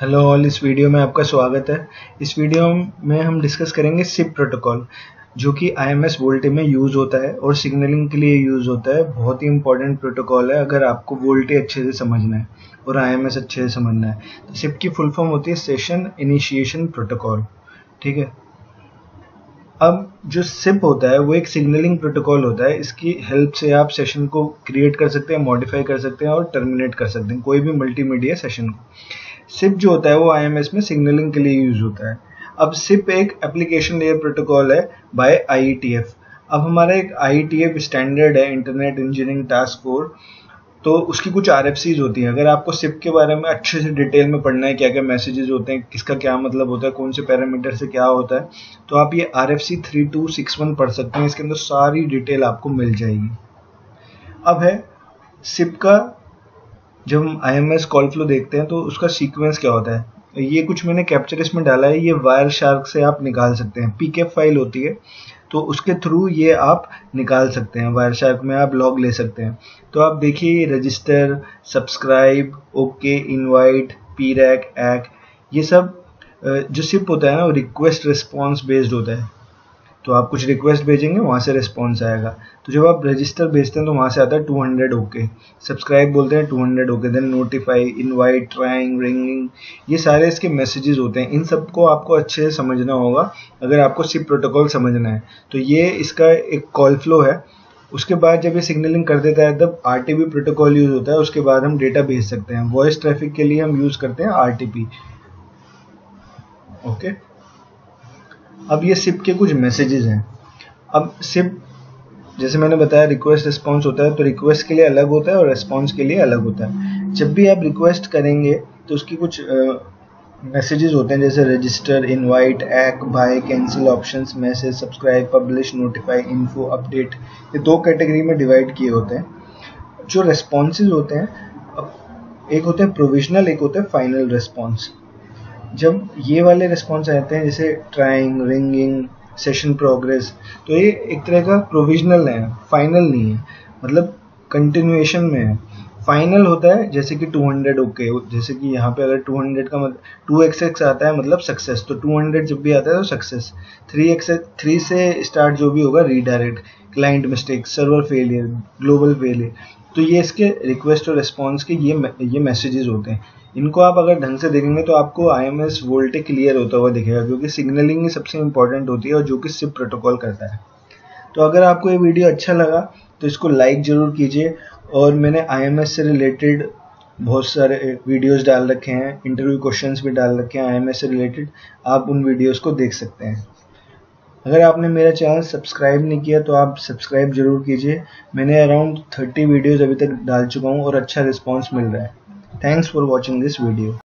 Hello all इस video में आपका स्वागत है। इस वीडियो में हम डिस्कस करेंगे सिप प्रोटोकॉल जो कि आई एम एस वोल्टे में यूज़ होता है और सिग्नलिंग के लिए यूज़ होता है। बहुत ही इंपॉर्टेंट प्रोटोकॉल है, अगर आपको वोल्टे अच्छे से समझना है और आई एम एस अच्छे से समझना है। तो सिप की फुल फॉर्म होती है सेशन इनिशिएशन प्रोटोकॉल ठीक है? अब जो सिप होता है, वो एक सिग्नलिंग प्रोटोकॉल होता है। इसकी हेल्प से आप सेशन को क्रिएट कर सकते हैं मॉडिफाई कर सकते हैं और टर्मिनेट कर सकते हैं, कोई भी मल्टीमीडिया सेशन को। सिप जो होता है वो आईएमएस में सिग्नलिंग के लिए यूज़ होता है। अब सिप एक एप्लीकेशन लेयर प्रोटोकॉल है बाय आई अब हमारा एक आईटीएफ स्टैंडर्ड है इंटरनेट इंजीनियरिंग टास्क फोर्स तो उसकी कुछ आर होती हैं। अगर आपको सिप के बारे में अच्छे से डिटेल में पढ़ना है क्या क्या मैसेजेस होते हैं, किसका क्या मतलब होता है, कौन से पैरामीटर से क्या होता है तो आप ये R F C three two six one पढ़ सकते हैं। इसके अंदर सारी डिटेल आपको मिल जाएगी। अब है, सिप का जब हम I M S call flow देखते हैं तो उसका सीक्वेंस क्या होता है? ये कुछ मैंने कैप्चर इसमें डाला है, ये वायर शार्क से आप निकाल सकते हैं। पीके फ़ाइल होती है तो उसके थ्रू ये आप निकाल सकते हैं। वायर शार्क में आप लॉग ले सकते हैं। तो आप देखिए register subscribe okay invite P rack एक ये सब जो सिप होता है ना, वो रिक्वेस्ट रिस्पॉन्स बेस्ड होता है। तो आप कुछ रिक्वेस्ट भेजेंगे, वहाँ से रिस्पॉन्स आएगा। तो जब आप रजिस्टर भेजते हैं तो वहाँ से आता है टू हंड्रेड ओके सब्सक्राइब बोलते हैं two hundred okay then notify invite trying ringing ये सारे इसके मैसेजेस होते हैं। इन सबको आपको अच्छे से समझना होगा, अगर आपको सिप प्रोटोकॉल समझना है। तो ये इसका एक कॉल फ्लो है। उसके बाद जब ये सिग्नलिंग कर देता है, तब आरटीपी प्रोटोकॉल यूज़ होता है। उसके बाद हम डेटा भेज सकते हैं। वॉइस ट्रैफ़िक के लिए हम यूज़ करते हैं आरटीपी ओके अब ये सिप के कुछ मैसेजेस हैं। अब सिप जैसे मैंने बताया रिक्वेस्ट रिस्पॉन्स होता है तो रिक्वेस्ट के लिए अलग होता है और रिस्पॉन्स के लिए अलग होता है। जब भी आप रिक्वेस्ट करेंगे तो उसकी कुछ मैसेजेस होते हैं, जैसे register invite ack bye cancel options message subscribe publish notify info update ये दो कैटेगरी में डिवाइड किए होते हैं। जो रेस्पॉन्सेज होते हैं एक होते हैं प्रोविजनल एक होते हैं फाइनल रिस्पॉन्स जब ये वाले रिस्पॉन्स आते हैं, जैसे ट्राइंग रिंगिंग सेशन प्रोग्रेस तो ये एक तरह का प्रोविजनल है फाइनल नहीं है मतलब कंटिन्यूएशन में है। फाइनल होता है जैसे कि 200 ओके जैसे कि यहाँ पे अगर 200 का मतलब टू एक्स एक्स आता है मतलब सक्सेस तो 200 जब भी आता है तो सक्सेस थ्री एक्स थ्री से स्टार्ट जो भी होगा redirect client mistake server failure global failure तो ये इसके रिक्वेस्ट और रिस्पॉन्स के ये ये मैसेजेस होते हैं। इनको आप अगर ढंग से देखेंगे तो आपको I M S VoLTE clear होता हुआ दिखेगा, क्योंकि सिग्नलिंग ही सबसे इंपॉर्टेंट होती है और जो कि सिप प्रोटोकॉल करता है। तो अगर आपको ये वीडियो अच्छा लगा तो इसको लाइक ज़रूर कीजिए और मैंने आई एम एस से रिलेटेड बहुत सारे वीडियोस डाल रखे हैं इंटरव्यू क्वेश्चंस भी डाल रखे हैं आई एम एस से रिलेटेड आप उन वीडियोस को देख सकते हैं। अगर आपने मेरा चैनल सब्सक्राइब नहीं किया तो आप सब्सक्राइब ज़रूर कीजिए। मैंने अराउंड थर्टी वीडियोज़ अभी तक डाल चुका हूँ और अच्छा रिस्पॉन्स मिल रहा है। Thanks for watching this video